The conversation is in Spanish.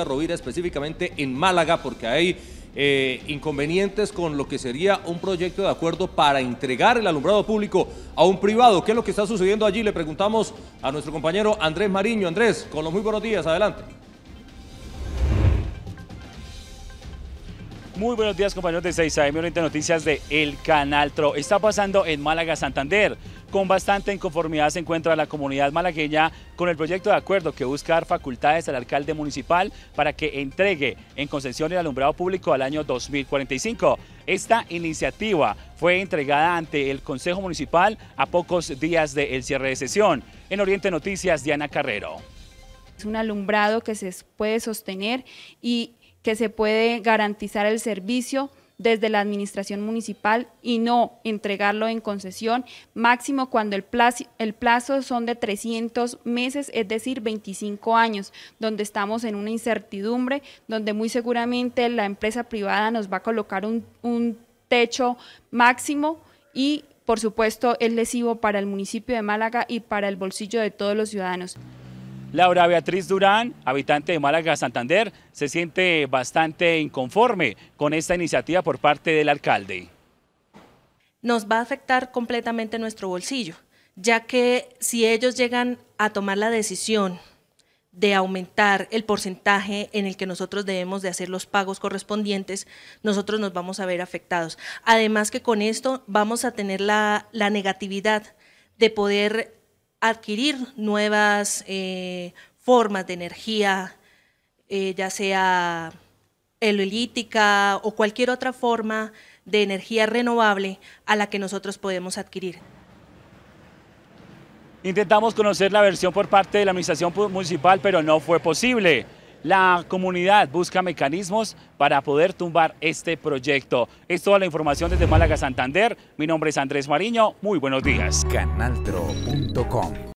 Rovira específicamente en Málaga porque hay eh, inconvenientes con lo que sería un proyecto de acuerdo para entregar el alumbrado público a un privado. ¿Qué es lo que está sucediendo allí? Le preguntamos a nuestro compañero Andrés Mariño. Andrés, con los muy buenos días, adelante. Muy buenos días compañeros de 6 AM Oriente Noticias de El Canal Tro. Está pasando en Málaga, Santander. Con bastante inconformidad se encuentra la comunidad malagueña con el proyecto de acuerdo que busca dar facultades al alcalde municipal para que entregue en concesión el alumbrado público al año 2045. Esta iniciativa fue entregada ante el Consejo Municipal a pocos días del cierre de sesión. En Oriente Noticias, Diana Carrero. Es un alumbrado que se puede sostener y que se puede garantizar el servicio desde la administración municipal y no entregarlo en concesión, máximo cuando el plazo, el son de 300 meses, es decir, 25 años, donde estamos en una incertidumbre, donde muy seguramente la empresa privada nos va a colocar un, un techo máximo y, por supuesto, es lesivo para el municipio de Málaga y para el bolsillo de todos los ciudadanos. Laura Beatriz Durán, habitante de Málaga, Santander, se siente bastante inconforme con esta iniciativa por parte del alcalde. Nos va a afectar completamente nuestro bolsillo, ya que si ellos llegan a tomar la decisión de aumentar el porcentaje en el que nosotros debemos de hacer los pagos correspondientes, nosotros nos vamos a ver afectados. Además que con esto vamos a tener la, la negatividad de poder adquirir nuevas eh, formas de energía, eh, ya sea helolítica o cualquier otra forma de energía renovable a la que nosotros podemos adquirir. Intentamos conocer la versión por parte de la administración municipal, pero no fue posible. La comunidad busca mecanismos para poder tumbar este proyecto. Es toda la información desde Málaga, Santander. Mi nombre es Andrés Mariño. Muy buenos días. Canaltro.com